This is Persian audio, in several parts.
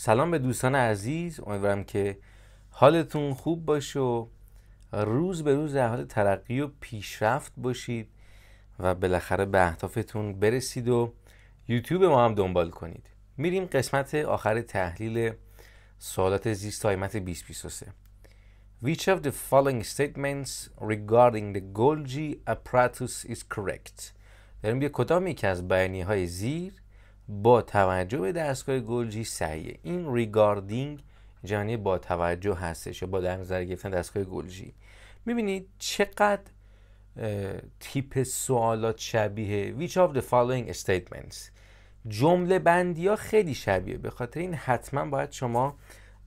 سلام به دوستان عزیز. امیدوارم که حالتون خوب باشه و روز به روز در حال ترقی و پیشرفت باشید و بالاخره به اهدافتون برسید و یوتیوب ما هم دنبال کنید. میریم قسمت آخر تحلیل سوالات زیست قیمت 2023 Which of the following statements regarding the Golgi apparatus is correct? داریم کدام یکی از بیانی های زیر با توجه به دستگاه گلجی صحیحه این ریگاردینگ جانی با توجه هستش با در نظر گرفتن دستگاه گلجی. می‌بینید چقدر تیپ سوالات شبیه Which of the following statements. جمله بندی ها خیلی شبیه. به خاطر این حتما باید شما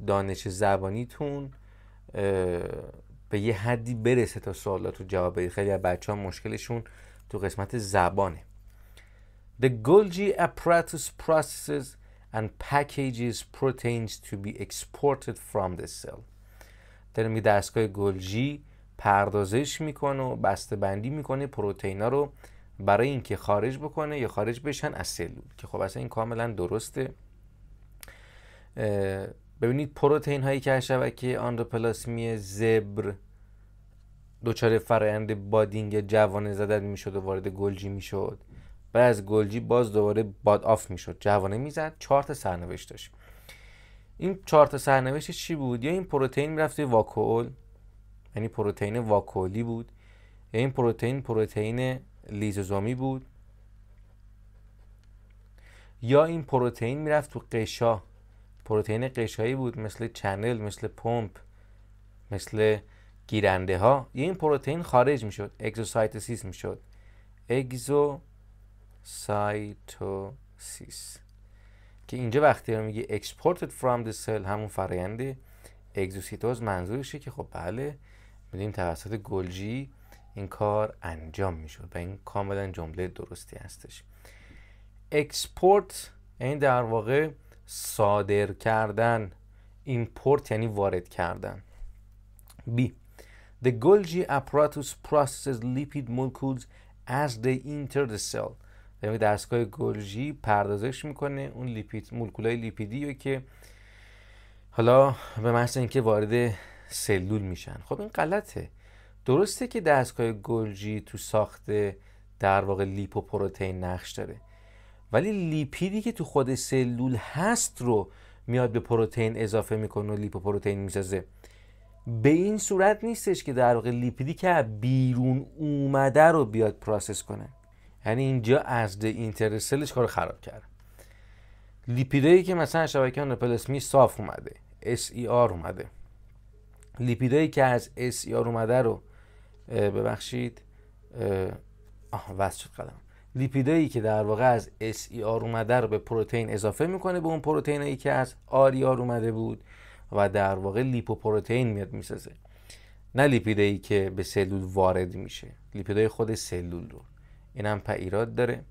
دانش زبانیتون به یه حدی برسه تا سوالات رو جواب بدید. خیلی از بچه ها مشکلشون تو قسمت زبانه. The Golgi apparatus processes and packages proteins to be exported from the cell. در می دستگاه گلجی پردازش می‌کنه و بسته بندی می‌کنه پروتئینا رو برای اینکه خارج بکنه یا خارج بشن از سلول که خب اصلا این کاملا درسته. ببینید پروتئین هایی که شبکه آندروپلاسمی زبر دچار فرایند budding جوانه زدن می‌شد و وارد Golgi می‌شد. بعد از Golgi باز دوباره bud off می‌شد. جوانه می‌زد چهار تا سرنوشت داشت. این چهار تا سرنوشت چی بود؟ یا این پروتئین می‌رفت توی واکوئل یعنی پروتئین واکوئلی بود؟ یا این پروتئین پروتئین لیزوزومی بود؟ یا این پروتئین می‌رفت تو غشا؟ پروتئین غشایی بود مثل channel مثل پمپ مثل گیرنده ها یا این پروتئین خارج می‌شد exocytosis می‌شد. exocytosis که اینجا وقتی رو میگه exported from the cell همون فرآیند اگزوسیتوز منظورشه که خب بله می‌دونیم توسط Golgi این کار انجام می‌شد و این کاملا جمله درستی هستش. export این در واقع صادر کردن ایمپورت یعنی وارد کردن. B The Golgi apparatus processes lipid molecules as they enter the cell. یعنی دستگاه گلژی پردازش می‌کنه. اون لیپید مولکولای لیپیدی که حالا به محض اینکه وارد سلول میشن. خب این غلطه. درسته که دستگاه گلژی تو ساخت در واقع لیپوپروتئین نقش داره. ولی لیپیدی که تو خود سلول هست رو میاد به پروتئین اضافه می‌کنه و لیپوپروتئین می‌سازه. به این صورت نیستش که در واقع لیپیدی که بیرون اومده رو بیاد process کنه. یعنی اینجا از the اینترسلش کار خراب کرد؟ لیپیدایی که مثلا شبکه آندوپلاسمی صاف اومده SER اومده. لیپیدایی که از SER اومده رو ببخشید آه واسه شد قدم. لیپیدایی که در واقع از SER اومده رو به پروتئین اضافه می‌کنه به اون پروتئینایی که از RER اومده بود و در واقع لیپوپروتئین میاد می‌سازه. نه لیپیدایی که به سلول وارد میشه. لیپیدای خود سلول رو. این هم ایراد داره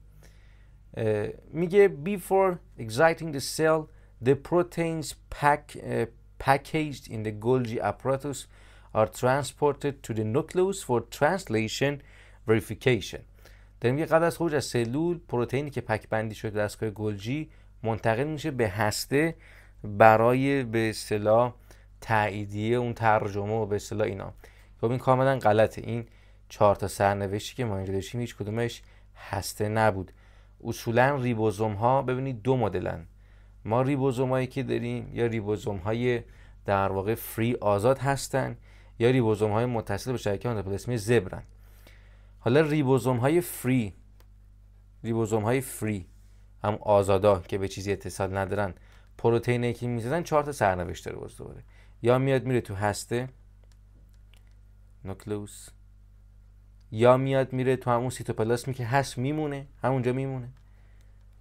میگه before exciting the cell the proteins pack, uh, packaged in the Golgi apparatus are transported to the nucleus for translation verification. در میگه قبل از خروج از سلول پروتئینی که پک بندی شده دستگاه گلجی منتقل میشه به هسته برای به اصطلاح تاییدیه اون ترجمه و به اصطلاح اینا. خب این کاملا غلطه. این چهار تا سرنوشتی که ما اینجا داشتیم هیچ کدومش هسته نبود. اصولا ریبوزوم ها ببینید دو مدلن. ما ریبوزوم هایی که داریم یا ریبوزوم های در واقع فری آزاد هستن یا ریبوزوم های متصل به شبکه آندروپلاسمی زبرن. حالا ریبوزوم های فری ریبوزوم های فری هم آزادا که به چیزی اتصال ندارن پروتئینی که می‌زدن چهار تا سرنوشت داره یا میاد میره تو هسته. نوکلوس یا میاد میره تو همون سیتوپلاسمی که هست میمونه. همونجا میمونه.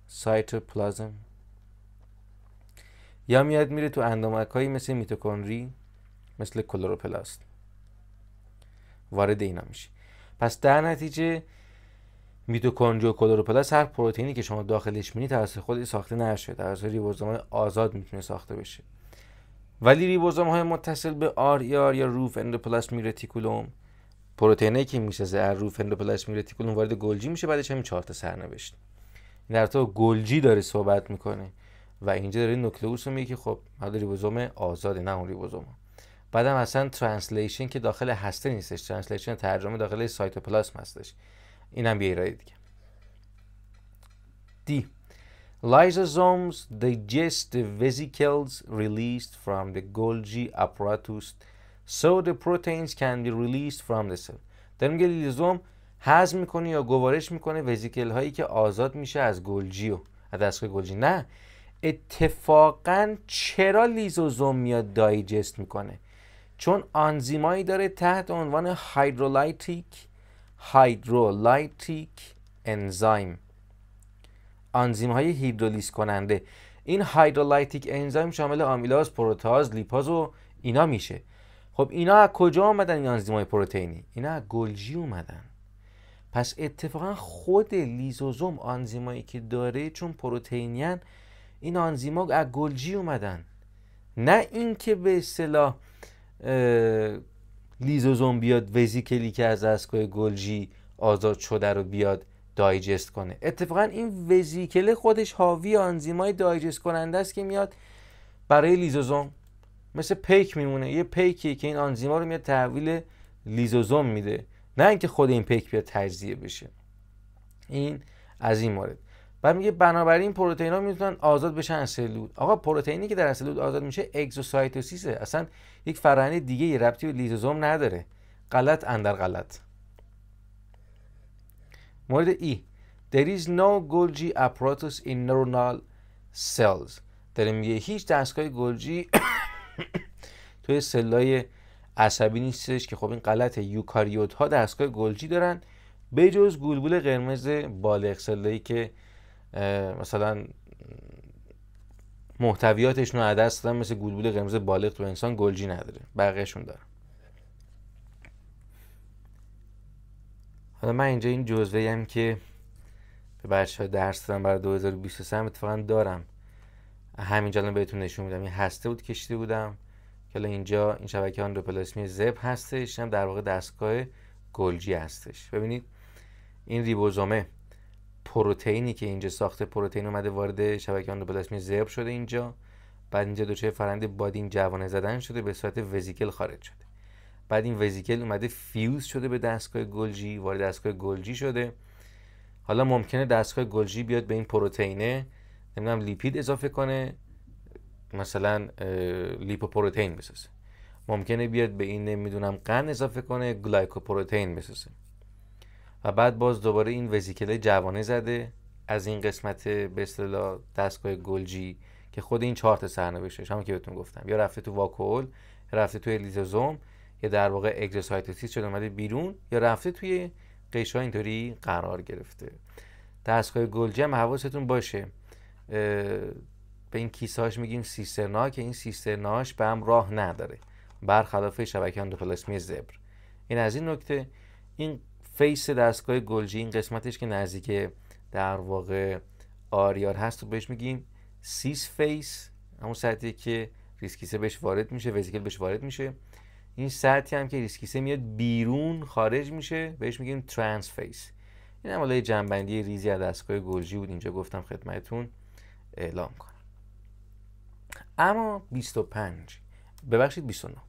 سایتوپلازم. یا میاد میره تو اندامکایی مثل میتوکندری مثل کلوروپلاست. وارد اینا میشه پس در نتیجه میتوکندری و کلوروپلاست هر پروتئینی که شما داخلش می‌بینید توسط خودی ساخته نشه توسط ریبوزوم آزاد می‌تونه ساخته بشه. ولی ریبوزوم های متصل به RER یا rough endoplasmic reticulum پروتئینی که می‌سازه از rough endoplasmic reticulum وارد Golgi میشه بعدش همین چهار تا سرنوشت. در تو Golgi داره صحبت می‌کنه و اینجا داره nucleus رو میگه که خب ما ریبوزوم آزاده نه اون ریبوزوم. بعدم اصلا translation که داخل هسته نیستش translation ترجمه داخل cytoplasm هستش. اینم یه ایراد دیگه. D. Lysosomes digest the vesicles released from the Golgi apparatus so the proteins can be released from the cell. در میگه لیزوزوم هضم می‌کنه یا گوارش می‌کنه وزیکل هایی که آزاد میشه از Golgi و از دستگاه Golgi. نه. اتفاقا چرا لیزوزوم میاد digest می‌کنه؟ چون آنزیمایی داره تحت عنوان hydrolytic hydrolytic enzyme آنزیم های هیدرولیز کننده. این hydrolytic enzyme شامل آمیلاز، پروتاز، لیپاز و اینا میشه. خب اینا از کجا آمدن این آنزیم های پروتئینی؟ اینا از گلژی اومدن. پس اتفاقا خود لیزوزوم آنزیمایی که داره چون پروتئینیان این آنزیما از گلژی اومدن. نه اینکه به اصطلاح لیزوزوم بیاد وزیکلی که از دستگاه گلژی آزاد شده رو بیاد دایجست کنه. اتفاقا این وزیکل خودش حاوی آنزیمای دایجست کننده است که میاد برای لیزوزوم مثل پیک میمونه. یه پیکی که این آنزیما رو میاد تحویل لیزوزوم میده. نه اینکه خود این پیک بیاد تجزیه بشه. این از این مورد. بعد میگه بنابراین پروتئین ها می‌تونن آزاد بشن از سلول. آقا پروتئینی که در سلول آزاد میشه exocytosis ه. اصلا یک فرآیند دیگه یه ربطی به لیزوزوم نداره. غلط اندر غلط. مورد E. There is no Golgi apparatus in neuronal cells. داره میگه هیچ دستگاه گلجی توی سلای عصبی نیستش که خب این غلط یوکاریوت ها دستگاه گلجی دارن به جز گلبول قرمز بالغ سلایی که مثلا محتویاتشون رو دست دادن مثل گلبول قرمز بالغ تو انسان گلجی نداره. بقیهشون داره حالا من اینجا این جزوه هم که به بچه ها درس دادم برای 2023 اتفاقا دارم. همینجا الان بهتون نشون میدم. این هسته بود کشیده بودم. که اینجا این شبکه آندوپلاسمی زبر هستش هم در واقع دستگاه Golgi هستش. ببینید این ریبوزومه پروتئینی که اینجا ساخته پروتئین اومده وارد شبکه اندوپلاسمی زبر شده اینجا. بعد اینجا دچار فرایند budding جوانه زدن شده به صورت وزیکل خارج شده. بعد این وزیکل اومده fuse شده به دستگاه Golgi وارد دستگاه Golgi شده. حالا ممکنه دستگاه Golgi بیاد به این پروتئینه نمی‌دونم لیپید اضافه کنه مثلا لیپوپروتئین بسازه. ممکنه بیاد به این نمی‌دونم قند اضافه کنه glycoprotein بسازه. و بعد باز دوباره این وزیکله جوانه زده از این قسمت به اصطلاح دستگاه Golgi که خود این چهار تا سرنوشتش هم که بهتون گفتم. یا رفته تو واکوئل رفته توی لیزوزوم یا در واقع exocytosis شده اومده بیرون یا رفته توی غشا اینطوری قرار گرفته. دستگاه Golgi هم حواستون باشه. به این کیساش میگیم cisterna که این cisterna ش به هم راه نداره. برخلاف شبکه اندوپلاسمی زبر. این از این نکته این face دستگاه Golgi این قسمتش که نزدیک در واقع RER هست و بهش میگیم cis face همون سطحی که ریسکیسه بهش وارد میشه وزیکل بهش وارد میشه. این سطحی هم که ریزکیسه میاد بیرون خارج میشه بهش میگیم trans face. این هم جمع‌بندی ریزی از دستگاه Golgi بود اینجا گفتم خدمتتون. اعلام کنم. اما 25 ببخشید 29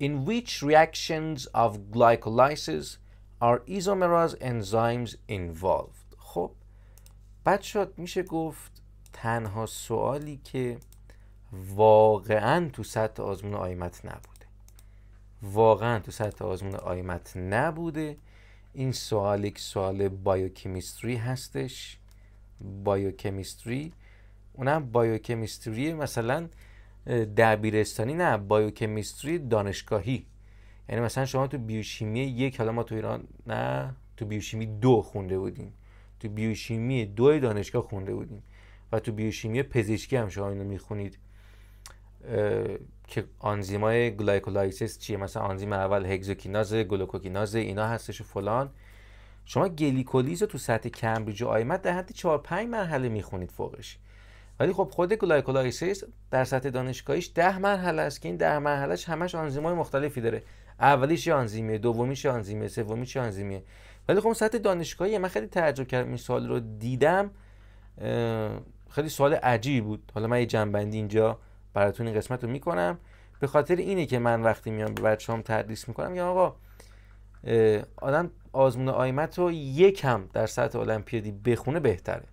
In which reactions of glycolysis are isomerase enzymes involved? خب شد میشه گفت تنها سوالی که واقعا تو سطح آزمون آیمت نبوده. واقعا تو سطح آزمون آیمت نبوده. این سوال یک سوال بایوکیمیستری هستش. بایوکمیستری اونم بایوکمیستری مثلا دبیرستانی نه بایوکمیستری دانشگاهی. یعنی مثلا شما تو بیوشیمی یک حالا ما تو ایران نه تو بیوشیمی دو خونده بودیم. تو بیوشیمی دو دانشگاه خونده بودیم. و تو بیوشیمی پزشکی هم شما اینو می‌خونید. که آنزیمای glycolysis چیه؟ مثلا آنزیم اول هگزوکیناز گلوکوکیناز اینا هستش و فلان. شما گلیکولیز رو تو سطح کمبریج و IMAT در حد 4 5 مرحله می‌خونید فوقش. ولی خب خود glycolysis در سطح دانشگاهیش 10 مرحله است که این 10 مرحلهش همش آنزیمای مختلفی داره. اولیش آنزیمیه دومیش آنزیمیه سومیش آنزیمیه. ولی خب سطح دانشگاهی من خیلی تعجب کردم این سوال رو دیدم. خیلی سوال عجیبی بود. حالا من یه جنبندی اینجا براتون این قسمت رو می‌کنم. به خاطر اینه که من وقتی میام به بچه هم تدریس می‌کنم یا آقا آدم آزمون آیمت رو یکم در سطح المپیادی بخونه بهتره.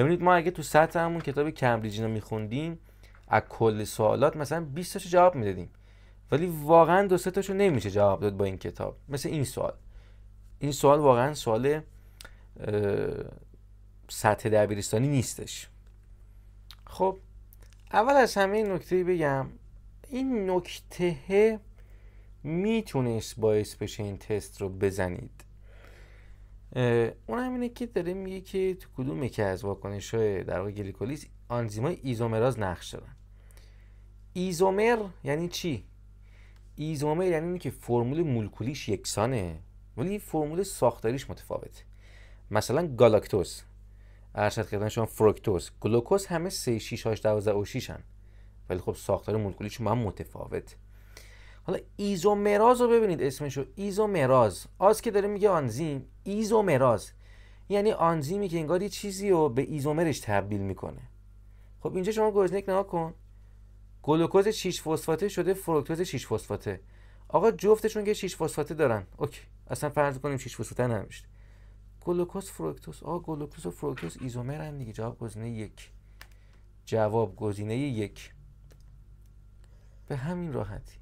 ببینید ما اگه تو سطح همون کتاب کمبریج رو میخوندیم از کل سوالات مثلا 20 تاشو جواب می‌دادیم. ولی واقعا دو سه تاشو نمیشه جواب داد با این کتاب. مثل این سوال. این سوال واقعا سوال سطح دبیرستانی نیستش. خب اول از همه این نکته بگم. این نکته می‌تونست باعث بشه این تست رو بزنید. اون هم اینه که داره میگه که تو کدوم یکی از واکنش های در واقع گلیکولیز آنزیمای ایزومراز نقش دارن. ایزومر یعنی چی؟ ایزومر یعنی اینه که فرمول مولکولیش یکسانه ولی فرمول ساختاریش متفاوته. مثلا گالاکتوز عرض کردم خدمت شما فروکتوز گلوکوز همه 3 6 8 12 و 6 هن. ولی خب ساختار مولکولیش هم متفاوت. حالا ایزومراز رو ببینید اسمشو. ایزومراز. آز که داره میگه آنزیم. ایزومراز. یعنی آنزیمی که انگار یه چیزی رو به ایزومرش تبدیل می‌کنه. خب اینجا شما گزنک نها کن. گلوکوز 6 فسفاته شده فروکتوز 6 فسفاته. آقا جفتشون که 6 فسفاته دارن. اوکی. اصلا فرض کنیم 6 فسفاته نمیشه گلوکوز فروکتوز. آقا گلوکوز و فروکتوز ایزومرن دیگه. جواب گزینه یک. جواب گزینه یک. به همین راحتی.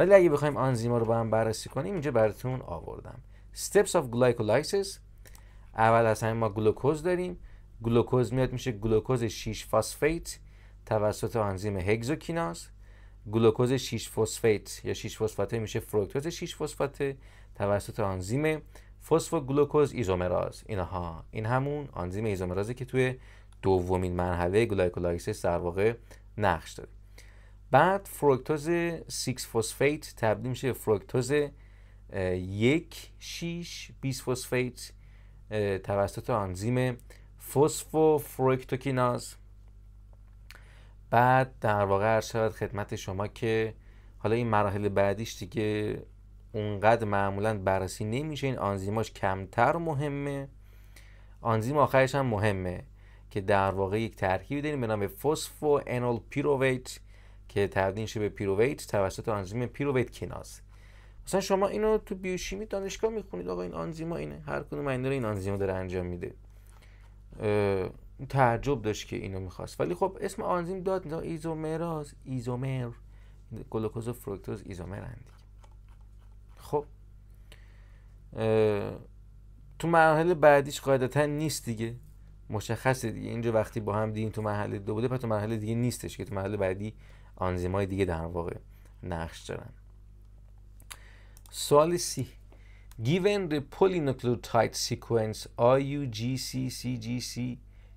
ولی اگه بخوایم آنزیما رو با هم بررسی کنیم اینجا براتون آوردم. Steps of glycolysis. اول از همه ما گلوکوز داریم. گلوکوز میاد میشه گلوکوز 6 phosphate توسط آنزیم هگزوکیناز. گلوکوز 6 phosphate یا 6 فسفاته میشه فروکتوز 6 فسفاته توسط آنزیم فسفوگلوکوز ایزومراز. اینها. این همون آنزیم ایزومرازه که توی دومین مرحله glycolysis در واقع نقش داره. بعد فروکتوز 6 phosphate تبدیل میشه فروکتوز یک 6 20 فسفیت توسط آنزیم فسفو فروکتوکیناز بعد در واقع هر شود خدمت شما که حالا این مراحل بعدیش دیگه اونقدر معمولا بررسی نمیشه. این آنزیماش کمتر مهمه. آنزیم آخرش هم مهمه که در واقع یک ترکیبی داریم به نام فسفو انول پیروویت که تبدیل شه به پیروویت توسط آنزیم پیروویت کیناز. مثلا شما اینو تو بیوشیمی دانشگاه می‌خونید آقا این آنزیما اینه. هر کدوم این داره این آنزیما داره انجام میده. تعجب داشت که اینو می‌خواست. ولی خب اسم آنزیم داد ایزومراز ایزومر. گلوکوز و فروکتوز ایزومر هندی خب تو مرحله بعدیش قاعدتا نیست دیگه. مشخصه دیگه. اینجا وقتی با هم دیدیم تو مرحله دو بوده پس تو مرحله دیگه نیستش که تو مرحله بعدی آنزیمای دیگه در واقع نقش دارن. سوال سی Given the polynucleotide sequence RUGCCGC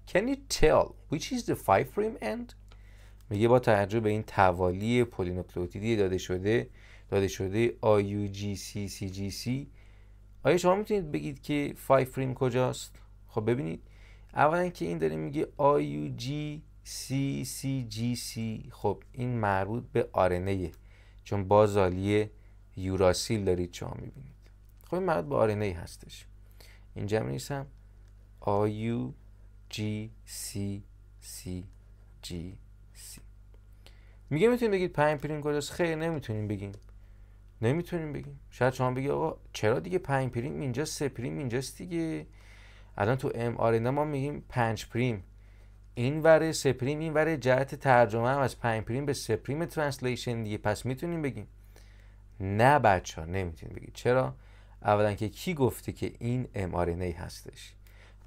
can you tell which is the 5' end? میگه با توجه به این توالی پولینوکلئوتیدی داده شده داده شده IUGCCGC آیا شما می‌تونید بگید که 5 فریم کجاست؟ خب ببینید. اولا که این داره میگه IUGCCGC خب این مربوط به آرنه چون بازالی یوراسیل دارید شما می‌بینید. خب این مربوط به آرنه هستش. اینجا می نیستم IUGCCGC میگه می‌تونید بگید 5 پریم کجاست خیر نمی‌تونیم بگیم. نمی‌تونیم بگیم. شاید شما بگی آقا چرا دیگه 5 پریم اینجا 3 پریم اینجاست دیگه؟ الان تو mRNA ما میگیم 5 پریم. این وره 3 پریم این وره جهت ترجمه هم از 5 پریم به 3 پریم translation دیگه. پس می‌تونیم بگیم. نه بچه ها نمی‌تونیم بگید چرا؟ اولا که کی گفته که این RNA هستش؟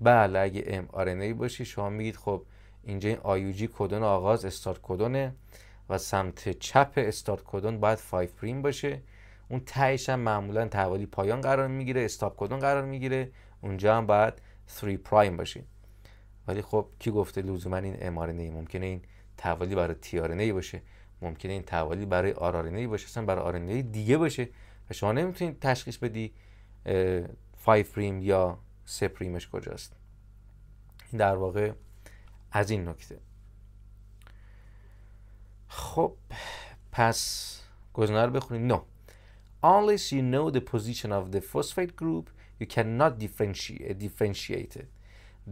بله اگه RNA باشه شما میگید خب اینجا این AUG کدون آغاز start codon ه و سمت چپ start codon باید 5 پریم باشه. اون تهش هم معمولا توالی پایان قرار می‌گیره stop codon قرار می‌گیره. اونجا هم باید 3 پرایم باشه. ولی خب کی گفته لزوما این ام ای ممکنه این توالی برای تی ای باشه. ممکنه این توالی برای آر ای باشه. اصلا برای ای دیگه باشه. و شما نمی‌تونید تشخیص بدی 5 پریم یا 3 پریمش کجاست. این در واقع از این نکته. خب پس گزینه رو بخونید no unless you know the position of the phosphate group you cannot differentiate, differentiate.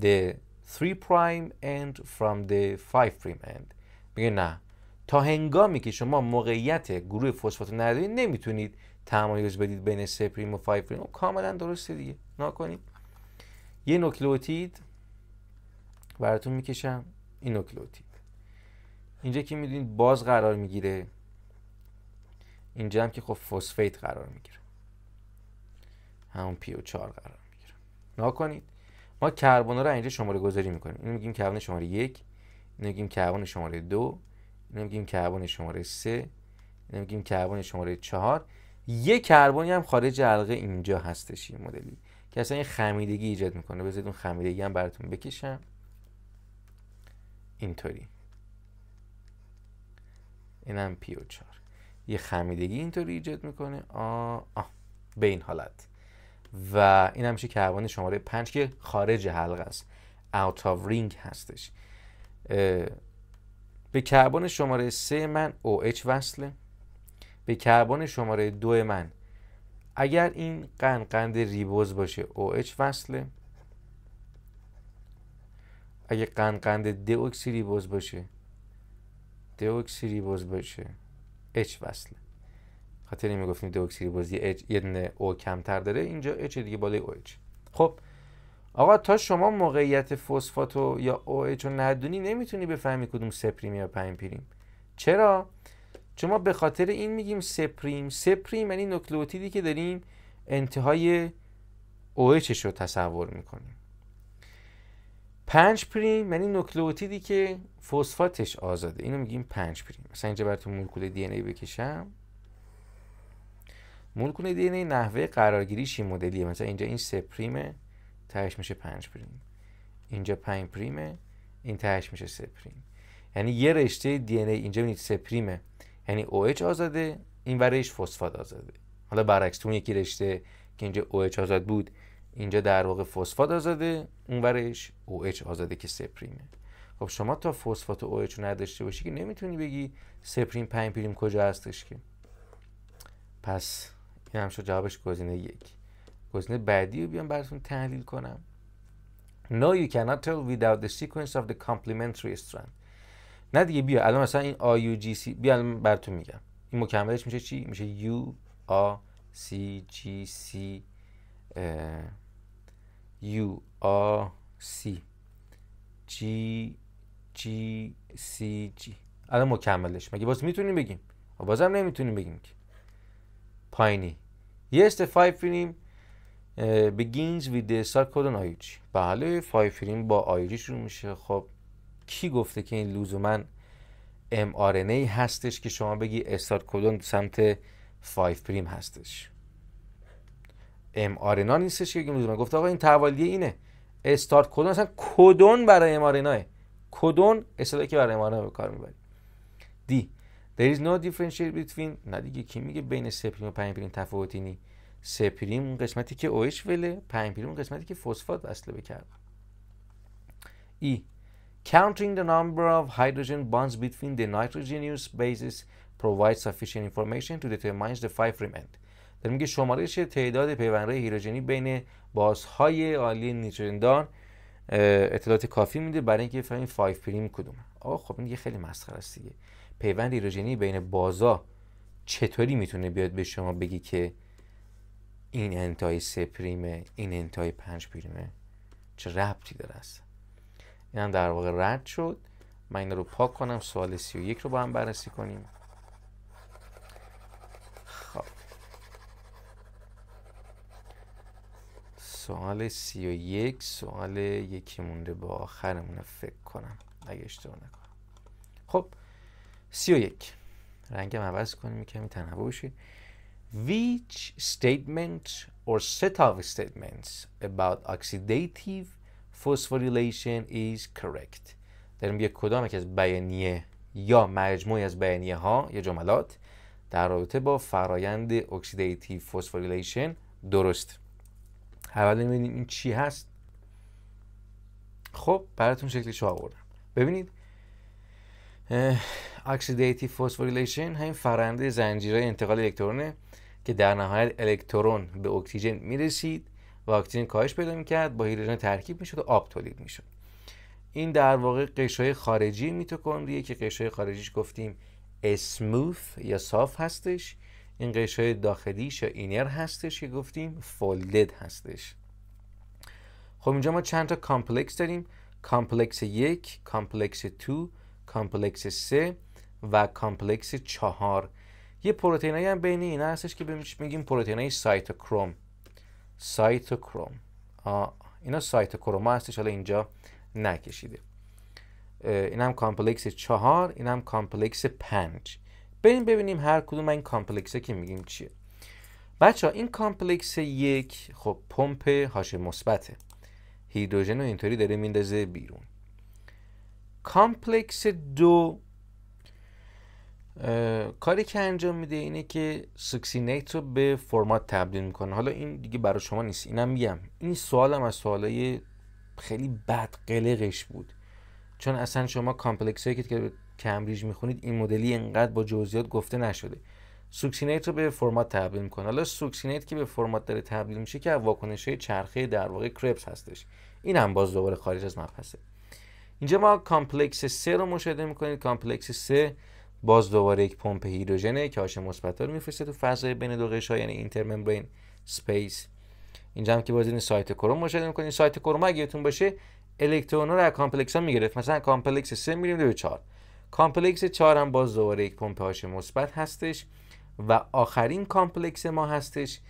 The 3 prime end from the 5 prime end. میگه نه. تا هنگامی که شما موقعیت گروه فسفات ندارید نمی‌تونید تمایز بدید بین 3 پریم و 5 پریم کاملا درسته دیگه. نکنید یه نوکلئوتید براتون می‌کشم. این نوکلئوتید. اینجا که می‌دونید باز قرار می‌گیره. اینجا هم که خب فسفیت قرار می‌گیره. همون پی 4 قرار می‌گیره. نکنید ما کربن رو اینجا شماره گذاری می‌کنیم. اینو میگیم کربن شماره یک اینو میگیم کربن شماره دو اینو میگیم کربن شماره سه اینو میگیم کربن شماره چهار. یه کربنی هم خارج حلقه اینجا هستش این مدلی که اصلا این خمیدگی ایجاد می‌کنه. بذارید اون خمیدگی هم براتون بکشم. اینطوری. اینم پی و چهار. یه خمیدگی اینطوری ایجاد می‌کنه. آه, آه. به این حالت. و این هم میشه کربن شماره پنج که خارج حلقه است. Out of ring هستش. به کربن شماره سه من OH وصله. به کربن شماره دو من اگر این قند قند ریبوز باشه OH وصله. اگه قند قند اکسی ریبوز باشه اکسی ریبوز باشه H وصله. خاطر این می‌گفتیم اکسی ریبوز یه, دونه O کمتر داره اینجا H دیگه بالای OH خب آقا تا شما موقعیت فسفاتو یا OH رو ندونی نمی‌تونی بفهمی کدوم سپریم یا 5 پریم. چرا؟ چون ما به خاطر این میگیم سپریم. سپریم یعنی نوکلئوتیدی که داریم انتهای OH رو تصور می‌کنیم. 5 پریم یعنی نوکلئوتیدی که فسفاتش آزاده. اینو میگیم 5 پریم. مثلا اینجا براتون مولکول دی ای بکشم. مولکول دی ای نحوه قرارگیریش این مدلیه؟ مثلا اینجا این سپریمه تهش میشه 5 پریم. اینجا 5 پریمه این تهش میشه 3 پریم. یعنی یه رشته دی ای اینجا ببینید 3 پریمه یعنی OH آزاده این ورش فسفات آزاده. حالا برعکس تو یکی رشته که اینجا OH آزاد بود اینجا در واقع فسفات آزاده اون ورش OH آزاده که 3 پریمه خب شما تا فسفات و رو نداشته باشی که نمی‌تونی بگی 3 پریم 5 پریم کجا هستش که. پس این هم شد جوابش گزینه یک. گزینه بعدی رو بیام براتون تحلیل کنم. No you cannot tell without the sequence of the complementary strand. نه دیگه بیا. الان مثلا این سی. بیا الان براتون میگم. این مکملش میشه چی؟ میشه یو آ سی جی سی یو آ سی. جی جی سی جی. الان مکملش. مگه باز می‌تونیم بگیم؟ بازم نمی‌تونیم بگیم که. پایینی. Yes the five frame begins with start codon IUG بله 5 فریم با IUG شروع میشه. خب کی گفته که این لزوما mRNA هستش که شما بگی استارت کدون سمت 5 پریم هستش؟ mRNA نیستش که لزوما گفته آقا این توالیه اینه. استارت کدون اصلا کدون برای mRNA کدون؟ اصطلاحی که برای mRNA به کار می‌بریم. دی. There is no differentiate between نه دیگه کی میگه بین 3 پریم و 5 پریم تفاوتی نی؟ 3 پریم اون قسمتی که OH وله 5 پریم اون قسمتی که فسفات وصله به ای Counting the number of hydrogen bonds between the nitrogenous bases provides sufficient information to determine the 5 end. در میگه شمارش تعداد پیوندهای هیدروژنی بین بازهای عالی نیتروژن اطلاعات کافی میده برای اینکه بفهمیم 5 پریم کدومه. آقا خب این دیگه خیلی مسخره است دیگه. پیوند هیدروژنی بین بازا چطوری می‌تونه بیاد به شما بگی که این انتهای 3 پریمه این انتهای 5 پریمه چه ربطی داره است؟ این هم در واقع رد شد. من این رو پاک کنم سوال 31 رو با هم بررسی کنیم. خب. سوال 31 سوال یکی مونده با آخرمونه فکر کنم. اگه اشتباه نکنم. خب. 31 رنگم عوض کنیم کمی تنوع بشه Which statement or set of statements about oxidative phosphorylation is correct? داریم یک کدام یک از بیانیه یا مجموعی از بیانیه ها یا جملات در رابطه با فرایند oxidative phosphorylation درست. اول ببینیم این چی هست. خب براتون شکلش آوردم. ببینید oxidative phosphorylation همین فرآیند زنجیره انتقال الکترونه که در نهایت الکترون به اکسیژن می‌رسید و اکسیژن کاهش پیدا می‌کرد با هیدروژن ترکیب می‌شد و آب تولید می‌شد. این در واقع غشای خارجی میتوکندریه که غشای خارجیش گفتیم smooth یا صاف هستش. این غشای داخلیش یا inner هستش که گفتیم folded هستش. خب اینجا ما چند تا complex داریم. complex یک complex دو complex سه و complex چهار. یه پروتئین هم بین اینا هستش که میگیم پروتئین های cytochrome. cytochrome اینا cytochrome هستش حالا اینجا نکشیده. این هم complex چهار این هم complex پنج. بریم ببینیم هر کدوم این complex که میگیم چیه. بچه این complex یک خب پمپ هاش مثبته. هیدروژن رو اینطوری داره میندازه بیرون. complex دو کاری که انجام میده اینه که succinate رو به fumarate تبدیل می‌کنه. حالا این دیگه برای شما نیست. اینم میگم. این سوالم از سوالای خیلی بد قلقش بود. چون اصلا شما complex هایی که کمبریج می‌خونید این مدلی انقدر با جزئیات گفته نشده. succinate رو به fumarate تبدیل می‌کنه. حالا succinate که به fumarate داره تبدیل میشه که واکنش های چرخه در واقع کربس هستش. این هم باز دوباره خارج از مبحثه. اینجا ما complex 3 رو مشاهده می‌کنید. complex 3 باز دوباره یک پمپ هیدروژنه که هاش مثبت رو میفرسته تو فضای بین دو غشا یعنی intermembrane space اینجا هم که باز این cytochrome مشاهده می‌کنید. cytochrome اگه باشه الکترون رو از complex ها می‌گرفت. مثلا complex 3 میریم به 4 complex 4 هم باز دوباره یک پمپ هاش مثبت هستش و آخرین complex ما هستش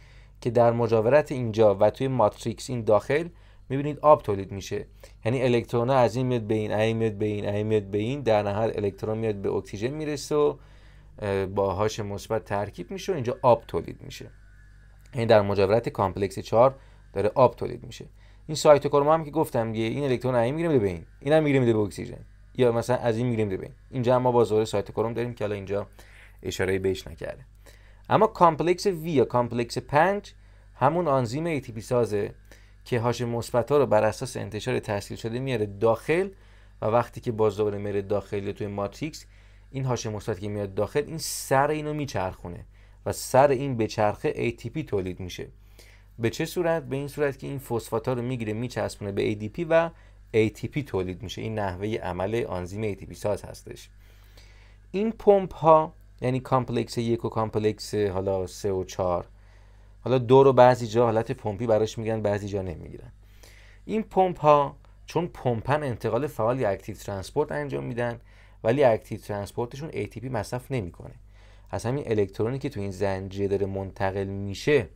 که در مجاورت اینجا و توی ماتریکس این داخل می‌بینید آب تولید میشه. یعنی الکترون از این میاد به این این میاد به این این میاد به این در نهایت الکترون میاد به اکسیژن می‌رسه و با هاش مثبت ترکیب میشه و اینجا آب تولید میشه. یعنی در مجاورت complex 4 داره آب تولید میشه. این cytochrome هم که گفتم دیگه این الکترون این می‌گیره به این. اینم می‌گیره به اکسیژن. یا مثلا از این می‌گیره به این. اینجا ما یه سری سایتوکروم داریم که حالا اینجا اشاره بهش نکرده. اما کامپلکس V یا کامپلکس 5 همون آنزیم ATP سازه. که هاش مثبت ها رو بر اساس انتشار تسهیل شده میاره داخل و وقتی که باز دوباره میره داخل توی ماتریکس این هاش مثبت که میاد داخل این سر اینو میچرخونه و سر این به چرخه ATP تولید میشه. به چه صورت؟ به این صورت که این فسفات ها رو می‌گیره میچسبونه به ADP و ATP تولید میشه. این نحوه عمل آنزیم ATP ساز هستش. این پمپ ها یعنی کامپلکس یک و کامپلکس حالا سه و چهار حالا دو رو بعضی جا حالت پمپی براش میگن بعضی جا نمی‌گیرن. این پمپ ها چون پمپن انتقال فعال یا active transport انجام میدن ولی active transport شون ATP مصرف نمی‌کنه. از همین الکترونی که تو این زنجیره داره منتقل میشه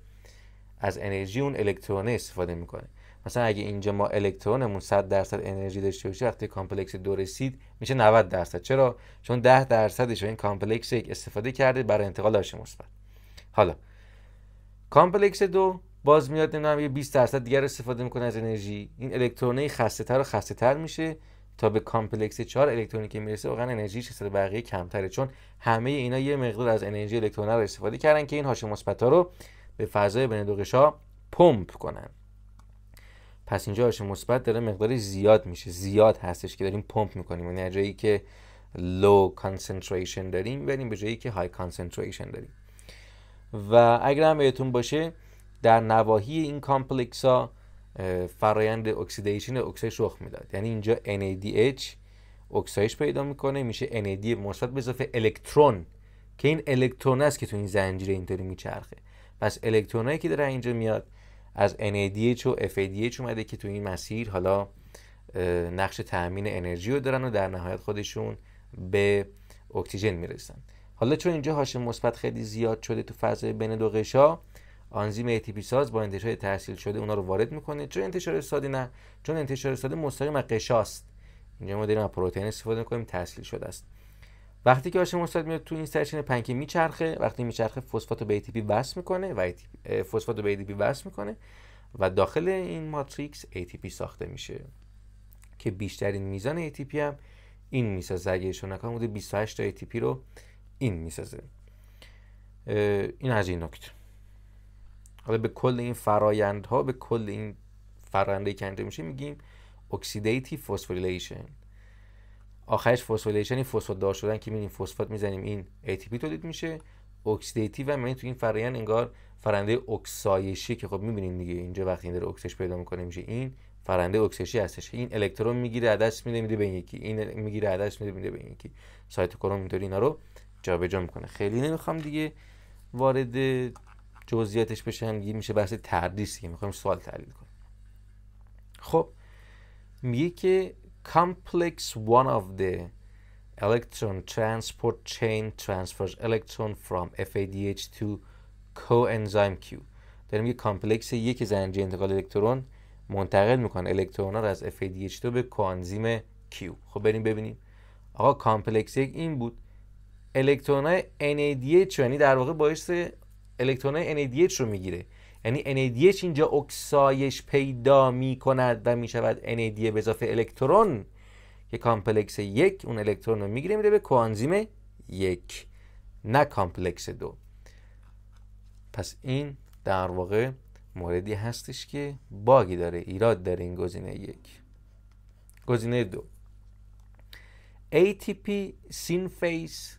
از انرژی اون الکترونه استفاده می‌کنه. مثلا اگه اینجا ما الکترونمون 100 درصد انرژی داشته باشه وقتی کامپلکس دو رسید میشه 90 درصد. چرا؟ چون 10 درصدش این کامپلکس یک استفاده کرده برای انتقال هاش مثبت. حالا کامپلکس دو باز میاد نمی‌دونم یه 20 درصد دیگر استفاده می‌کنه از انرژی. این الکترونه خسته تر و خسته تر میشه تا به کامپلکس 4 الکترونی که می‌رسه. واقعا انرژیش نسبت بقیه کمتره چون همه اینا یه مقدار از انرژی الکترونه رو استفاده کردن که این هاش مثبت رو به فضای بین دو غشا پمپ کنن. پس اینجا هاش مثبت داره مقدار زیاد میشه. زیاد هستش که داریم پمپ می‌کنیم. یعنی جایی که low concentration داریم بریم به جایی که high concentration داریم. و اگر هم یادتون باشه در نواحی این کامپلکس ها فرایند oxidation اکسایش رخ می‌داد. یعنی اینجا NADH اکسایش پیدا می‌کنه میشه NAD مثبت به اضافه الکترون که این الکترون است که تو این زنجیره اینطوری میچرخه. پس الکترونایی که داره اینجا میاد از NADH و FADH اومده که تو این مسیر حالا نقش تأمین انرژی رو دارن و در نهایت خودشون به اکسیژن می‌رسن. حالا چون اینجا هاش مثبت خیلی زیاد شده تو فضای بین دو قشا آنزیم ATP ساز با انتشار تحصیل شده اونا رو وارد می‌کنه. چون انتشار سادی نه؟ چون انتشار سادی مستقیم از قشاست اینجا ما داریم از پروتئین استفاده می‌کنیم تحصیل شده است. وقتی که آش مثبت میاد تو این سرچین پنکه میچرخه وقتی میچرخه فسفات رو به ATP وصل می‌کنه و فسفات رو به ATP وصل می‌کنه و داخل این ماتریکس ATP ساخته میشه. که بیشترین میزان ATP هم این می‌سازه اگه اشاره نکنم بوده 28 تا ATP رو این می‌سازه این از این نکته. حالا به کل این فرایندها به کل این فرآیندی که انجام میشه میگیم oxidative phosphorylation آخرش phosphorylation این فسفات دار شدن که می‌بینیم فسفات می‌زنیم این ATP تولید میشه. اکسیدیتیو هم یعنی تو این فرآیند انگار فرآیند اکسایشی که خب می‌بینیم دیگه اینجا وقتی این داره اکسایش پیدا می‌کنه میشه این فرآیند اکسایشی هستش. این الکترون می‌گیره از دست میده میده به یکی. این می‌گیره از دست میده میده به یکی. سایتوکروم اینطوری اینا رو جابجا می‌کنه. خیلی نمی‌خوام دیگه وارد جزئیاتش بشم دیگه میشه بحث تدریس که می‌خوایم سوال تحلیل کنیم. خب میگه که complex one of the electron transport chain transfers electron from FADH to coenzyme Q. داریم یه کامپلکس یک زنجیره انتقال الکترون منتقل می‌کنه. الکترون ها رو از FADH2 به کوآنزیم Q. خب بریم ببینیم. آقا کامپلکس یک این بود. الکترون های NADH یعنی در واقع باعث الکترون های NADH رو می‌گیره. یعنی NADH اینجا اکسایش پیدا می‌کند و می‌شود NAD به اضافه الکترون. که کامپلکس یک اون الکترون رو می‌گیره میره به کوآنزیم یک نه کامپلکس دو. پس این در واقع موردی هستش که باگی داره ایراد داره این گزینه یک. گزینه دو. ATP synthase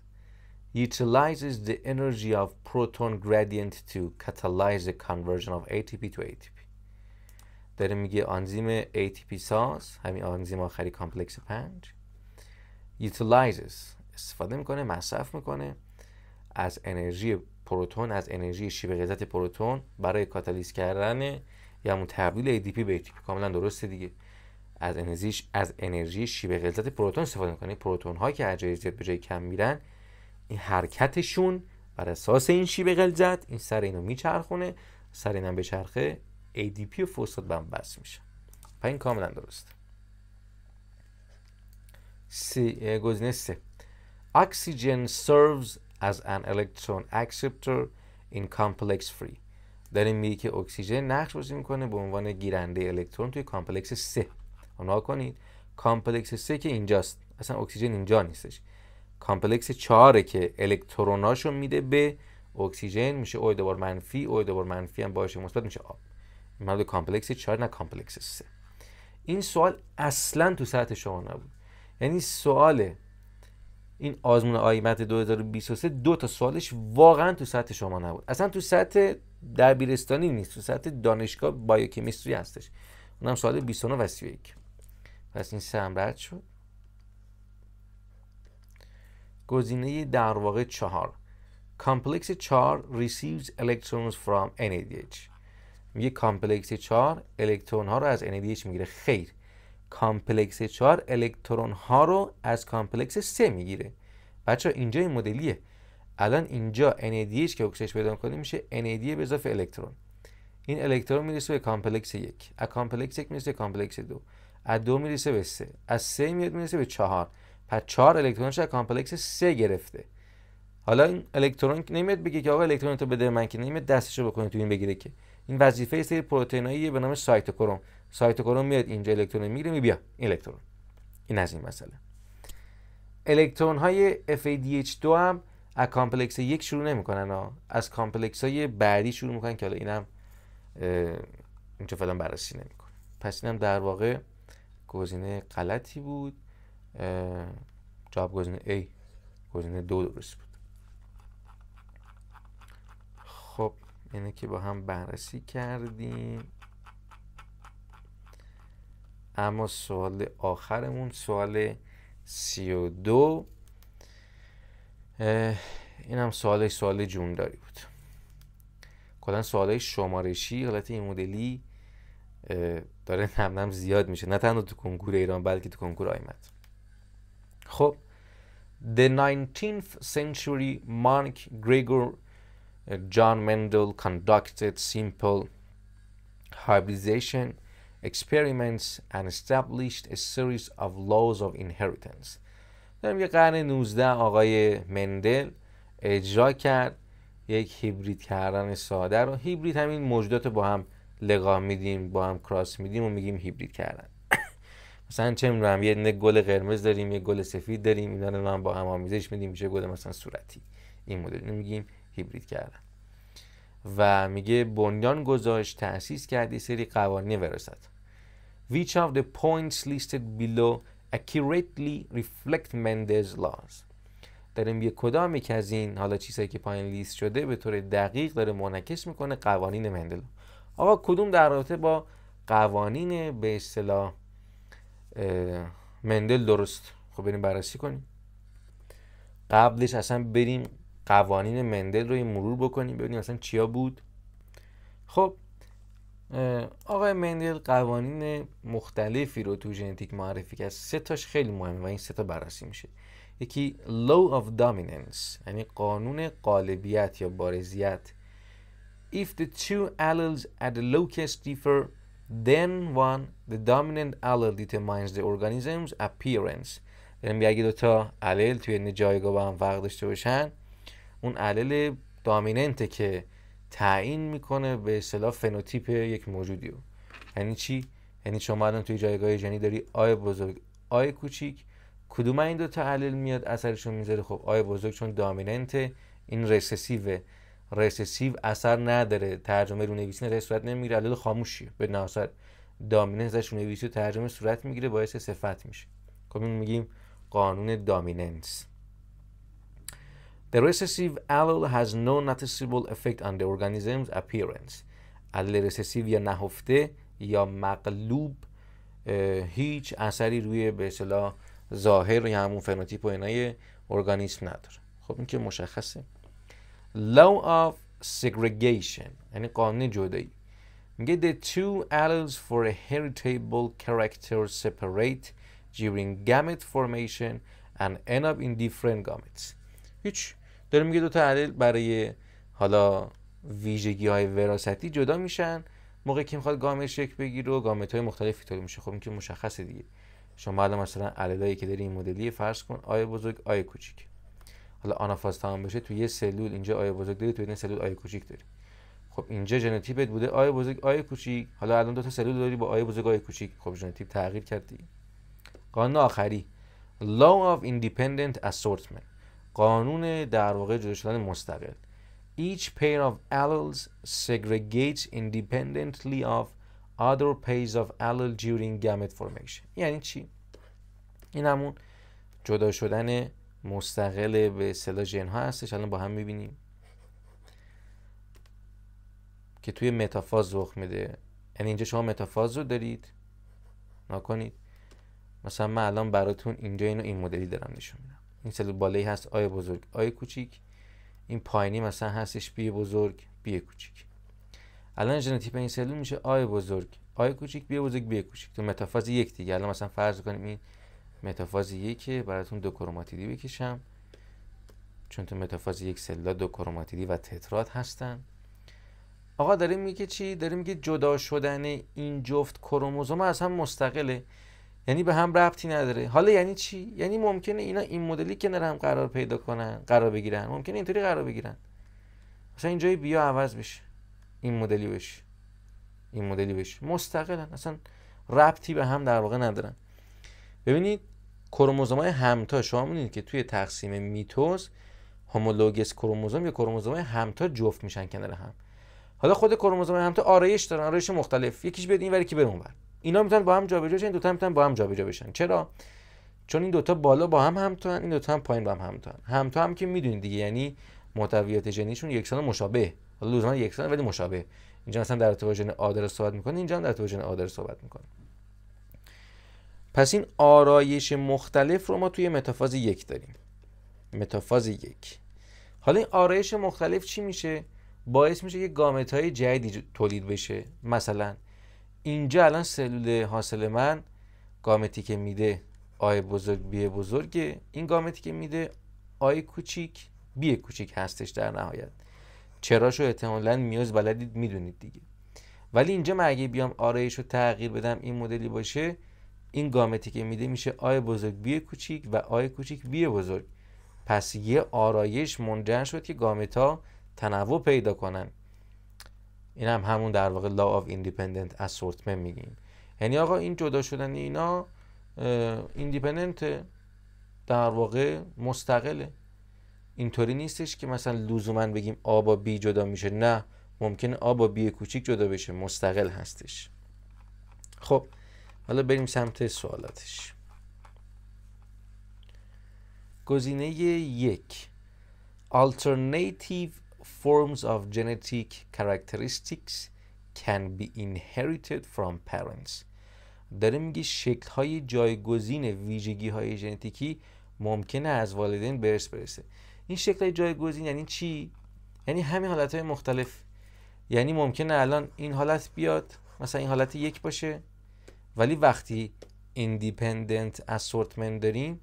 utilizes the energy of proton gradient to catalyze the conversion of ADP to ATP داره میگه آنزیم ATP ساز همین آنزیم آخری کامپلکس پنج utilizes استفاده می‌کنه مصرف می‌کنه از انرژی پروتون از انرژی شیب غلظت پروتون برای کاتالیز کردن یا همون تبدیل ADP به ATP کاملا درسته دیگه. از انرژی از انرژی شیب غلظت پروتون استفاده می‌کنه. پروتون ها که از زیاد به جای کم میرن این حرکتشون بر اساس این شیب غلظت این سر اینو میچرخونه سر اینم به چرخه ADP و فوسفات به هم بس میشه. و این کاملا درسته گزینه سه. Oxygen serves as an electron acceptor in complex three. داریم میگه که اکسیژن نقش بازی می‌کنه به عنوان گیرنده الکترون توی کامپلکس 3 نگاه کنید. کامپلکس 3 که اینجاست. اصلا اکسیژن اینجا نیستش. کامپلکس 4 که الکتروناشو میده به اکسیژن میشه او دو بار منفی او دو بار منفی هم با هاش مثبت میشه آب. مورد کامپلکس 4 نه کامپلکس 3 این سوال اصلا تو سطح شما نبود. یعنی سوال این آزمون آیمت 2023 دو تا سوالش واقعا تو سطح شما نبود. اصلا تو سطح دبیرستانی نیست تو سطح دانشگاه biochemistry هستش. اونم سوال 29 و 31 پس این سه هم رد شد. گزینه در واقع چهار. کامپلکس 4 receives electrons from NADH میگه کامپلکس 4 الکترون ها رو از NADH می‌گیره. خیر. کامپلکس 4 الکترون ها رو از کامپلکس 3 می‌گیره. ببین اینجا این مدلیه. الان اینجا NADH که اکسایش پیدا کنیم میشه NAD به اضافه الکترون. این الکترون می‌رسه به کامپلکس 1 از کامپلکس 1 می‌رسه به کامپلکس 2 از 2 می‌رسه به 3 از 3 میاد می‌رسه به 4 پس 4 الکترونش از کامپلکس 3 گرفته. حالا این الکترون نمیاد بگه که آقا الکترون تو بده من که نمیاد دستشو بکنه تو این بگیره که. این وظیفه یه سری پروتئینایی به نام سایتوکروم. سایتوکروم میاد اینجا الکترون می‌گیره میگه بیا این الکترون. این از این مسئله. الکترون های FADH2 هم از کامپلکس یک شروع نمی‌کنن از کامپلکس های بعدی شروع می‌کنن که حالا اینم اینجا فعلا بررسی نمی‌کنه. پس اینم در واقع گزینه غلطی بود. جواب گزینه A گزینه دو درست بود. خب اینه که با هم بررسی کردیم. اما سوال آخرمون سوال سی و دو. این هم سوالش سوال جونداری بود. کلا سوالای شمارشی حالت این مدلی داره نم زیاد میشه. نه تنها تو کنکور ایران بلکه تو کنکور آیمد خب The 19th century monk Gregor John Mendel conducted simple hybridization experiments and established a series of laws of inheritance داریم یه قرن 19 آقای مندل اجرا کرد یک هیبرید کردن ساده رو هیبرید همین موجودات با هم لقا میدیم با هم کراس میدیم و میگیم هیبرید کردن مثلا چه می‌دونم یه گل قرمز داریم یه گل سفید داریم اینا رو هم با هم آمیزش میدیم میشه گل مثلا صورتی. این مدل میگیم هیبرید کردن. و میگه بنیان گذاشت تأسیس کرد سری قوانین وراثت. Which of the points listed below accurately reflect Mendel's laws? داریم یه کدام یک از این حالا چیزهایی که پایین لیست شده به طور دقیق داره منعکس می‌کنه قوانین مندل آقا کدوم در رابطه با قوانین به اصطلاح مندل درست. خب بریم بررسی کنیم. قبلش اصلا بریم قوانین مندل رو مرور بکنیم ببینیم اصلا چیا بود. خب آقای مندل قوانین مختلفی رو تو ژنتیک معرفی کرد. سه تاش خیلی مهمه و این سه تا بررسی میشه. یکی law of dominance یعنی قانون قالبیت یا بارزیت. If the two alleles at the locus differ then one the dominant allele determines the organism's appearance. یعنی اگه دو تا الل توی جایگاه با هم فرق داشته باشن اون الل dominant ه که تعیین می‌کنه به اصطلاح فنوتیپ یک موجودی رو یعنی چی؟ یعنی شما الان توی جایگاه ژنی داری A بزرگ A کوچیک کدوم این دو تا الل میاد اثرشون می‌ذاره؟ خب A بزرگ چون dominant این رسسیو رسسیو اثر نداره. ترجمه رو نویسی صورت نمی‌گیره. علل خاموشیه به ناصر دامیننس ازش رو نویسی ترجمه صورت می‌گیره. باعث صفت میشه. خب این میگیم قانون دامیننس. The recessive allele has no noticeable effect on the organism's appearance. علل رسسیو یا نهفته یا مقلوب هیچ اثری روی به اصطلاح ظاهر یا همون فنوتیپ و اینای ارگانیسم نداره. خب این که مشخصه. Law of segregation. یعنی قانون جدایی. میگه the two alleles for a heritable character separate during gamete formation and end up in different gametes. هیچ. داره میگه دو تا علل برای حالا ویژگی های وراستی جدا میشن. موقعی که می‌خواد گامت شکل بگیره و گامت های مختلفی تولید میشه. خب این که مشخصه دیگه. شما الان مثلا اللایی که داری این مدلی فرض کن A بزرگ A کوچیک. حالا آنافاز تمام بشه تو یه سلول اینجا A بزرگ داری تو این سلول آی کوچیک داری. خب اینجا ژنوتیپت بوده A بزرگ A کوچیک. حالا الان دو تا سلول داری با آی بزرگ A کوچیک. خب ژنوتیپ تغییر کرده. قانون آخری. Law of independent assortment. قانون در واقع جدا شدن مستقل. Each pair of alleles segregates independently of other pairs of allele during gamete formation. یعنی چی؟ این همون جدا شدن مستقل به اصطلاح ژن ها هستش الان با هم می‌بینیم. که توی متافاز رخ میده. یعنی اینجا شما متافاز رو دارید نکنید مثلا من الان براتون اینجا اینو این مدلی دارم نشون میدم. این سلول بالایی هست آی بزرگ آی کوچیک. این پایینی مثلا هستش بی بزرگ بی کوچیک. الان ژنوتیپ این سلول میشه A بزرگ A کوچیک B بزرگ B کوچیک. تو متافاز یک دیگه. الان مثلا فرض کنیم این متافاز یکه براتون دو کروماتیدی بکشم. چون تو متافاز یک سلول دو کروماتیدی و تتراد هستن. آقا داره میگه چی؟ داره میگه جدا شدن این جفت کروموزوم از هم مستقله. یعنی به هم ربطی نداره. حالا یعنی چی؟ یعنی ممکنه اینا این مدلی که هم قرار پیدا کنن قرار بگیرن. ممکنه اینطوری قرار بگیرن. مثلا اینجای بیا عوض بشه. این مدلی بشه. این مدلی بشه. مستقلن. اصلا ربطی به هم در واقع ندارن. ببینید کروموزوم های همتا شما می‌دونید که توی تقسیم میتوز هومولوگس کروموزوم یا کروموزوم های همتا جفت میشن کنار هم. حالا خود کروموزوم همتا آرایش دارن آرایش مختلف. یکیش بیاد این که بره اونور اینا می‌تونن با هم جابجا بشن دو تا می‌تونن با هم جابجا بشن. چرا؟ چون این دوتا بالا با هم همتان این دوتا هم پایین با هم همتان همتا هم که می‌دونید دیگه یعنی محتویات ژنیشون یکسان مشابه. حالا لزوما یکسان ولی مشابه. اینجا مثلا در ارتباط ژن آدر صحبت می‌کنه اینجا در ارتباط ژن آدر صحبت می‌کنه. پس این آرایش مختلف رو ما توی متافاز یک داریم. متافاز یک. حالا این آرایش مختلف چی میشه؟ باعث میشه که گامت های جدیدی تولید بشه. مثلا اینجا الان سلول حاصل من گامتی که میده آی بزرگ بی بزرگ این گامتی که میده A کوچیک B کوچیک هستش در نهایت. چراشو احتمالا میوز بلدید می‌دونید دیگه. ولی اینجا من اگه بیام آرایش رو تغییر بدم این مدلی باشه این گامتی که میده میشه A بزرگ B کوچیک و A کوچیک B بزرگ. پس یه آرایش منجر شد که گامت ها تنوع پیدا کنن. این هم همون در واقع law of independent assortment میگیم. یعنی آقا این جدا شدن اینا ایندیپندنت در واقع مستقله. اینطوری نیستش که مثلا لزوما بگیم آ با بی جدا میشه. نه ممکنه آ با بی کوچیک جدا بشه. مستقل هستش. خب حالا بریم سمت سوالاتش. گزینه یک. Alternative forms of genetic characteristics can be inherited from parents. داره میگه شکل های جایگزین ویژگی های ژنتیکی ممکنه از والدین ارث برسه. این شکل های جایگزین یعنی چی؟ یعنی همین حالت های مختلف. یعنی ممکنه الان این حالت بیاد مثلا این حالت یک باشه. ولی وقتی independent assortment داریم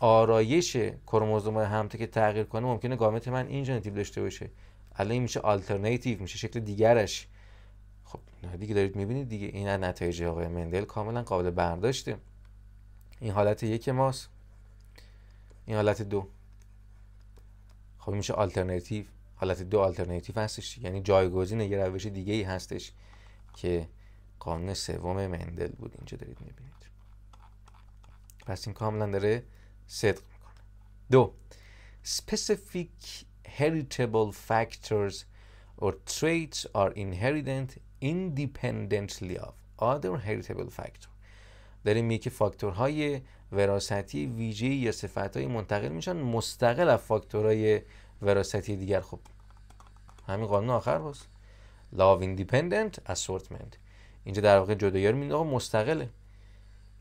آرایش کروموزوم همتا که تغییر کنه ممکنه گامت من این ژنوتیپ داشته باشه. الان این میشه آلترناتیو میشه شکل دیگرش. خب دیگه دارید می‌بینید دیگه. این نتایج آقای مندل کاملا قابل برداشته. این حالت یک ماست. این حالت دو. خب میشه آلترناتیو حالت دو آلترناتیو هستش. یعنی جایگزین یه روش دیگه ای هستش که قانون سوم مندل بود. اینجا دارید می‌بینید. پس این کاملا داره صدق می‌کنه. دو specific heritable factors or traits are inherited independently of other heritable factor داره میگه فاکتورهای وراستی ویژه یا صفتهای منتقل میشن مستقل از فاکتورهای وراستی دیگر. خب همین قانون آخر law of independent assortment. اینجا در واقع جدایی رو مستقله.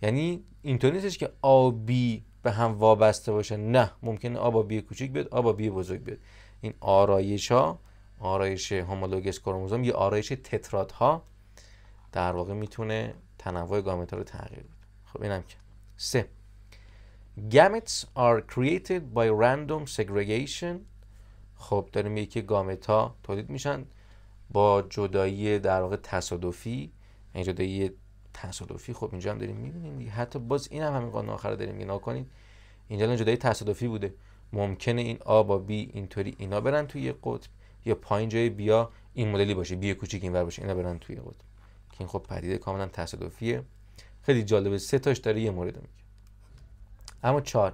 یعنی اینطوری نیستش که آبی به هم وابسته باشه. نه ممکنه آبا بی کوچیک بیاد آبا بی بزرگ بیاد. این آرایش ها آرایش هومولوگس کروموزوم یه آرایش تترات ها در واقع می‌تونه تنوع گامت ها رو تغییر بده. خب اینم که. سه. Gametes are created by random segregation. خب داریم که گامت ها تولید میشن با جدایی در واقع تصادفی این یعنی جدایی تصادفی خب اینجا هم داریم می‌بینیم حتی باز این هم همین قانون آخر داریم اینا کنید. اینجا جدایی تصادفی بوده. ممکنه این آ با بی اینطوری اینا برن توی قطب یا پایین جای بیا این مدلی باشه بی کوچیک اینور باشه اینا برن توی قطب. که این خب پدیده کاملا تصادفیه. خیلی جالبه سه تاش داره یه مورد میگه. اما چهار.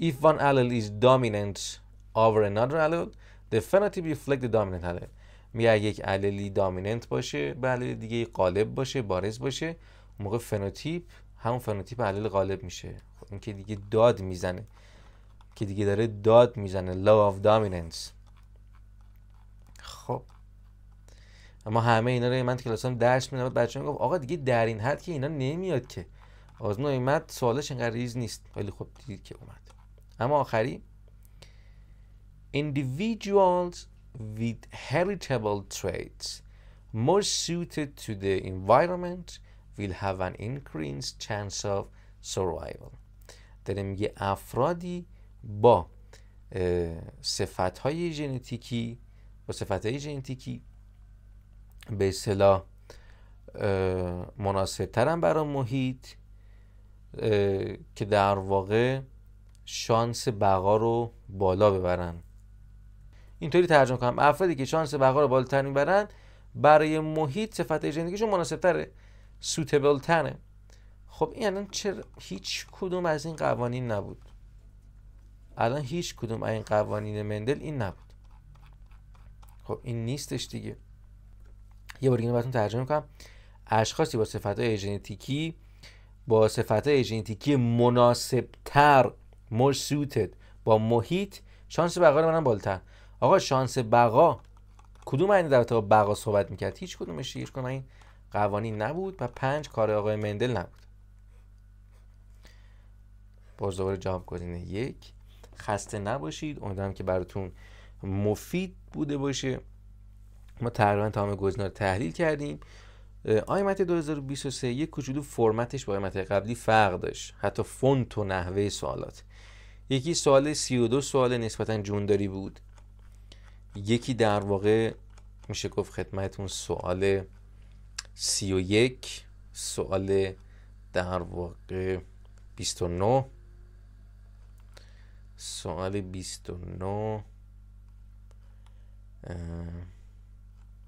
If one allele is dominant over another allele the phenotype reflect the dominant allele. میگه یک عللی دامیننت باشه به علل دیگه غالب باشه بارز باشه موقع فنوتیپ همون فنوتیپ الل غالب میشه. خب این که دیگه داد می‌زنه که دیگه داره داد می‌زنه law of dominance. خب. اما همه اینا رو من کلاسام درس میدم بچه‌ها گفت آقا دیگه در این حد که اینا نمیاد که. آزمون اومد سوالش انقدر ریز نیست. ولی خب دیدید که اومد. اما آخری. Individuals with heritable traits more suited to the environment will have an increased chance of survival. داره میگه افرادی با صفت های ژنتیکی با صفت های ژنتیکی به اصطلاح مناسب ترن برای محیط که در واقع شانس بقا رو بالا ببرن. اینطوری ترجمه کنم. افرادی که شانس بقا رو بالاتر می‌برن برای محیط صفت ژنتیکیشون مناسب تره سوتبل تره. خب این الان چرا هیچ کدوم از این قوانین نبود؟ الان هیچ کدوم از این قوانین مندل این نبود. خب این نیستش دیگه. یه بار دیگه براتون ترجمه کنم. اشخاصی با صفت های ژنتیکی با صفت های ژنتیکی مناسب تر با محیط شانس بقا منم بالاتر. آقا شانس بقا کدوم این در با بقا صحبت می‌کرد؟ هیچ کدومش هیچ کدوم. این قوانین نبود و پنج کار آقای مندل نبود. باز دوباره جواب گزینه یک. خسته نباشید. امیدوارم که براتون مفید بوده باشه. ما تقریبا تمام گزینه رو تحلیل کردیم. آیمت 2023 یک کوچولو فرمتش با آیمت قبلی فرق داشت. حتی فونت و نحوه سوالات. یکی سوال 32 سوال نسبتا جونداری بود. یکی در واقع میشه گفت خدمتون سوال 31 سوال در واقع 29 سوال 29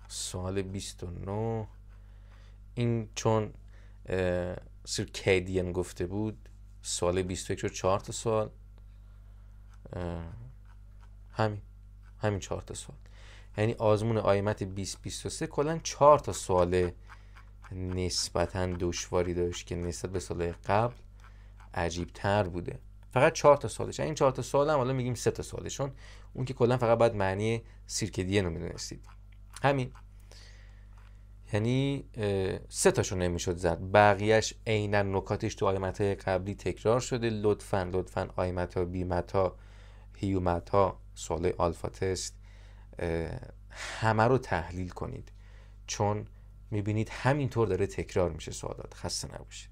سوال 29 این چون سرکیدین گفته بود سوال 21 شد 4 تا سوال. همین. همین 4 تا سوال. یعنی آزمون آیمت 2023 کلا 4 تا سوال نسبتا دشواری داشت که نسبت به سال قبل عجیب تر بوده. فقط 4 تا سوالش. این 4 تا سوال هم حالا میگیم 3 تا سوالشون اون که کلا فقط باید معنی سیرکدیه رو می‌دونستید. همین. یعنی سه تاشو نمی‌شد زد. بقیهش عینا نکاتش تو آیمت های قبلی تکرار شده. لطفا لطفا آیمت ها بیمت ها هیومت ها سوال آلفا تست همه رو تحلیل کنید. چون می‌بینید همینطور داره تکرار میشه سوالات. خسته نباشید.